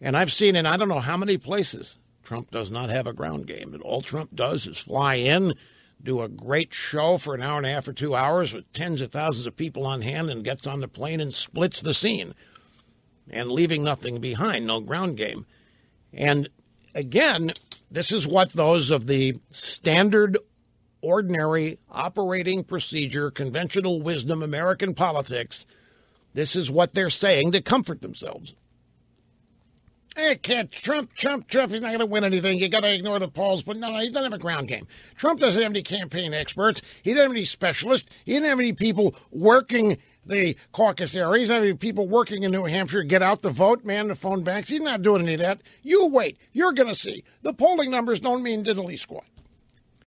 And I've seen in I don't know how many places Trump does not have a ground game. And all Trump does is fly in, do a great show for an hour and a half or two hours with tens of thousands of people on hand, and gets on the plane and splits the scene and leaving nothing behind, no ground game. And again, this is what those of the standard, ordinary operating procedure, conventional wisdom, American politics, this is what they're saying to comfort themselves. Hey, can't Trump, Trump, Trump, he's not going to win anything. You got to ignore the polls. But no, no, he doesn't have a ground game. Trump doesn't have any campaign experts. He doesn't have any specialists. He doesn't have any people working the caucus area. He's any people working in New Hampshire get out the vote, man the phone banks. He's not doing any of that. You wait. You're going to see. The polling numbers don't mean diddly squat.